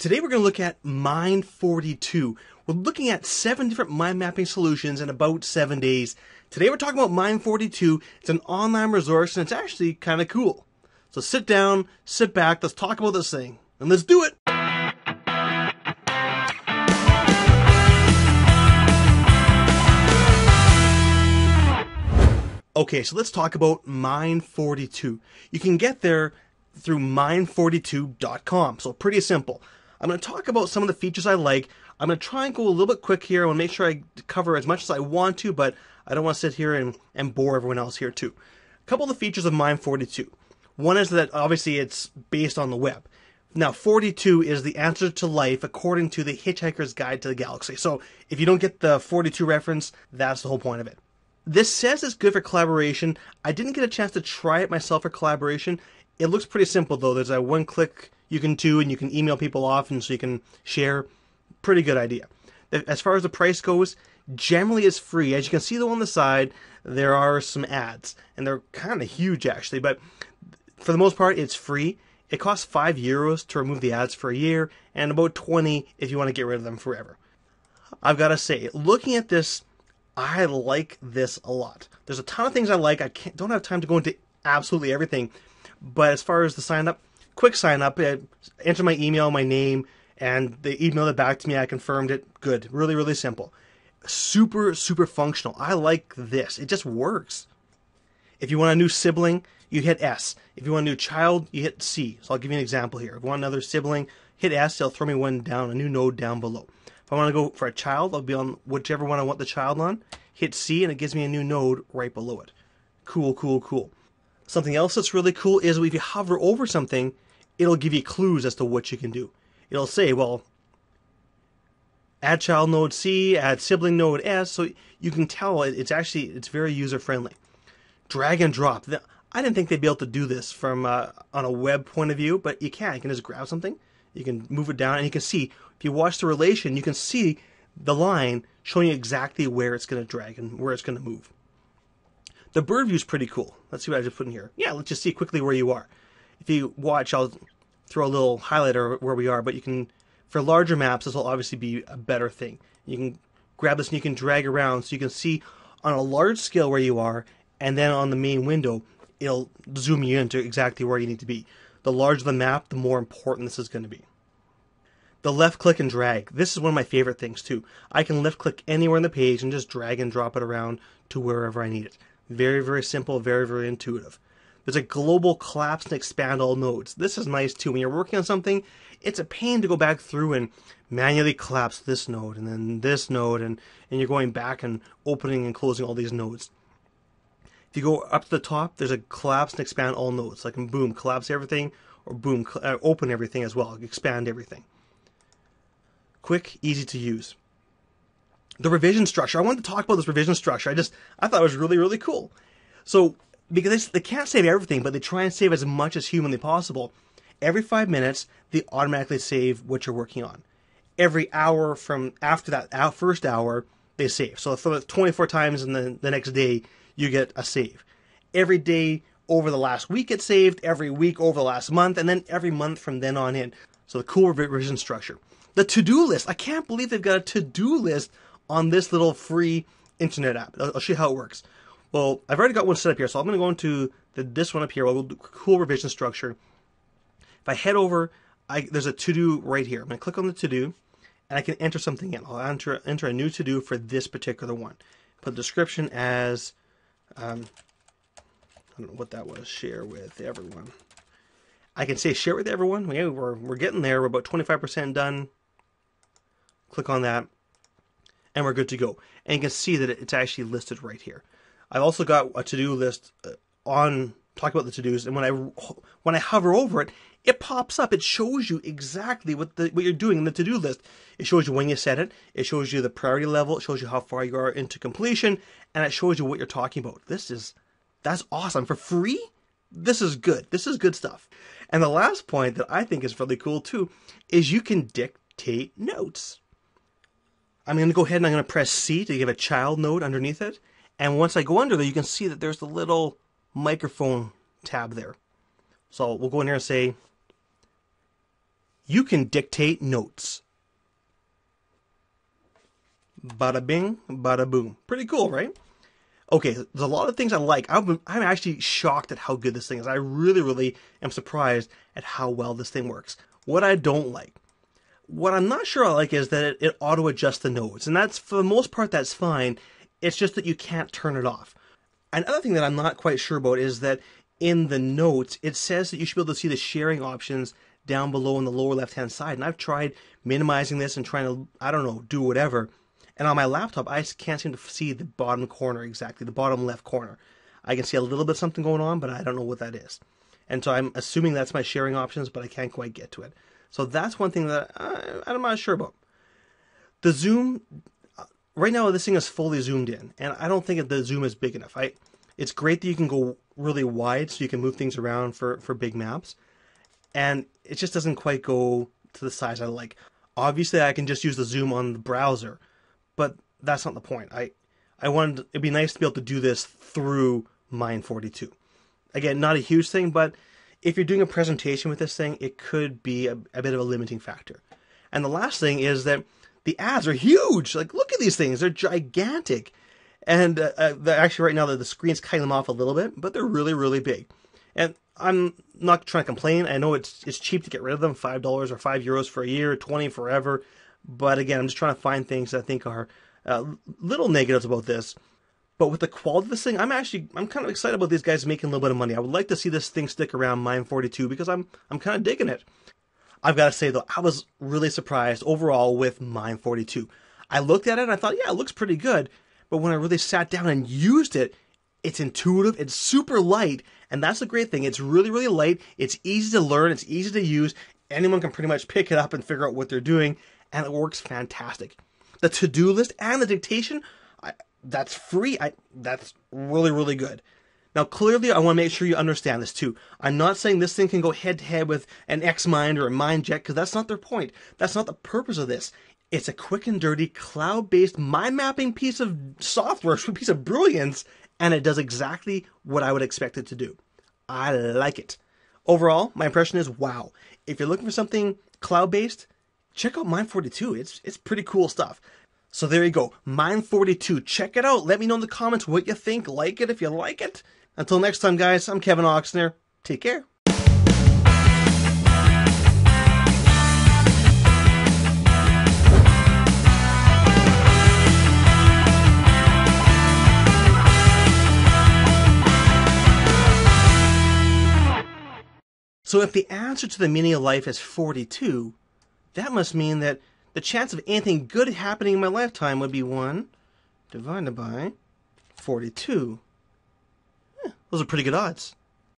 Today we're going to look at Mind 42. We're looking at seven different mind mapping solutions in about seven days. Today we're talking about Mind 42. It's an online resource and it's actually kind of cool. So sit down, sit back, let's talk about this thing, and let's do it! Okay, so let's talk about Mind42. You can get there through mind42.com. So pretty simple. I'm going to talk about some of the features I like. I'm going to try and go a little bit quick here. I want to make sure I cover as much as I want to, but I don't want to sit here and, and bore everyone else here too. A couple of the features of Mind42. One is that obviously it's based on the web. Now, 42 is the answer to life according to the Hitchhiker's Guide to the Galaxy. So if you don't get the 42 reference, that's the whole point of it. This says it's good for collaboration. I didn't get a chance to try it myself for collaboration. It looks pretty simple though. There's a one click you can do and you can email people off and so you can share. Pretty good idea. As far as the price goes, generally it's free. As you can see though on the side, there are some ads and they're kind of huge actually, but for the most part it's free. It costs 5 euros to remove the ads for a year and about 20 if you want to get rid of them forever. I've got to say, looking at this I like this a lot. There's a ton of things I like. I can't, don't have time to go into absolutely everything, but as far as the sign up, quick sign up, uh, enter my email, my name, and they emailed it back to me. I confirmed it. Good. Really, really simple. Super, super functional. I like this. It just works. If you want a new sibling, you hit S. If you want a new child, you hit C. So I'll give you an example here. If you want another sibling, hit S. They'll throw me one down, a new node down below. If I want to go for a child, I'll be on whichever one I want the child on. Hit C and it gives me a new node right below it. Cool, cool, cool. Something else that's really cool is if you hover over something, it'll give you clues as to what you can do. It'll say, well, add child node C, add sibling node S, so you can tell it's actually it's very user friendly. Drag and drop. I didn't think they'd be able to do this from uh, on a web point of view, but you can. You can just grab something, you can move it down, and you can see if you watch the relation, you can see the line showing you exactly where it's going to drag and where it's going to move. The bird view is pretty cool. Let's see what I just put in here. Yeah, let's just see quickly where you are. If you watch, I'll throw a little highlighter where we are, but you can, for larger maps, this will obviously be a better thing. You can grab this and you can drag around so you can see on a large scale where you are, and then on the main window, it'll zoom you into exactly where you need to be. The larger the map, the more important this is going to be. The left click and drag. This is one of my favorite things too. I can left click anywhere on the page and just drag and drop it around to wherever I need it. Very, very simple, very, very intuitive. There's a global collapse and expand all nodes. This is nice too. When you're working on something, it's a pain to go back through and manually collapse this node and then this node and, and you're going back and opening and closing all these nodes. If you go up to the top, there's a collapse and expand all nodes. Like boom, collapse everything, or boom, uh, open everything as well, expand everything. Quick, easy to use. The revision structure. I wanted to talk about this revision structure. I just I thought it was really really cool. So because they, they can't save everything, but they try and save as much as humanly possible. Every five minutes, they automatically save what you're working on. Every hour from after that first hour, they save. So for 24 times in the, the next day, you get a save. Every day over the last week, it's saved. Every week over the last month, and then every month from then on in. So the cool revision structure. The to do list. I can't believe they've got a to do list on this little free internet app. I'll, I'll show you how it works. Well, I've already got one set up here, so I'm going to go into the, this one up here. We'll do cool revision structure. If I head over, I, there's a to do right here. I'm going to click on the to do, and I can enter something in. I'll enter enter a new to do for this particular one. Put description as um, I don't know what that was. Share with everyone. I can say share with everyone. Yeah, we're we're getting there. We're about 25% done. Click on that, and we're good to go. And you can see that it's actually listed right here. I've also got a to-do list uh, on talk about the to-dos, and when I when I hover over it, it pops up. It shows you exactly what the what you're doing in the to-do list. It shows you when you set it. It shows you the priority level. It shows you how far you are into completion, and it shows you what you're talking about. This is that's awesome for free. This is good. This is good stuff. And the last point that I think is really cool too is you can dictate notes. I'm going to go ahead and I'm going to press C to give a child node underneath it. And once I go under there, you can see that there's the little microphone tab there. So we'll go in here and say, you can dictate notes. Bada bing, bada boom. Pretty cool, right? Okay, there's a lot of things I like. I'm, I'm actually shocked at how good this thing is. I really, really am surprised at how well this thing works. What I don't like, what I'm not sure I like is that it, it auto adjusts the notes, and that's for the most part that's fine. It's just that you can't turn it off. Another thing that I'm not quite sure about is that in the notes it says that you should be able to see the sharing options down below in the lower left hand side. And I've tried minimizing this and trying to I don't know do whatever. And on my laptop I can't seem to see the bottom corner exactly, the bottom left corner. I can see a little bit of something going on, but I don't know what that is. And so I'm assuming that's my sharing options, but I can't quite get to it. So that's one thing that I, I'm not sure about. The zoom, right now this thing is fully zoomed in, and I don't think the zoom is big enough. I, it's great that you can go really wide so you can move things around for, for big maps, and it just doesn't quite go to the size I like. Obviously, I can just use the zoom on the browser, but that's not the point. I, I wanted it'd be nice to be able to do this through Mind42. Again, not a huge thing, but if you're doing a presentation with this thing, it could be a, a bit of a limiting factor. And the last thing is that the ads are huge. Like, look at these things; they're gigantic. And uh, uh, actually, right now the, the screen's cutting them off a little bit, but they're really, really big. And I'm not trying to complain. I know it's it's cheap to get rid of them, five dollars or five euros for a year, twenty forever. But again, I'm just trying to find things that I think are uh, little negatives about this. But with the quality of this thing, I'm actually I'm kind of excited about these guys making a little bit of money. I would like to see this thing stick around Mind 42 because I'm I'm kind of digging it. I've got to say though, I was really surprised overall with Mind 42. I looked at it and I thought, yeah, it looks pretty good. But when I really sat down and used it, it's intuitive, it's super light, and that's the great thing. It's really, really light, it's easy to learn, it's easy to use. Anyone can pretty much pick it up and figure out what they're doing, and it works fantastic. The to-do list and the dictation, I, that's free. I, that's really, really good. Now, clearly, I want to make sure you understand this too. I'm not saying this thing can go head to head with an Xmind or a MindJet because that's not their point. That's not the purpose of this. It's a quick and dirty cloud based mind mapping piece of software, a piece of brilliance, and it does exactly what I would expect it to do. I like it. Overall, my impression is wow. If you're looking for something cloud based, check out Mind 42. It's, it's pretty cool stuff. So there you go, Mind 42. Check it out. Let me know in the comments what you think. Like it if you like it. Until next time, guys, I'm Kevin Oxner. Take care. So if the answer to the meaning of life is 42, that must mean that the chance of anything good happening in my lifetime would be 1 divided by 42. Those are pretty good odds.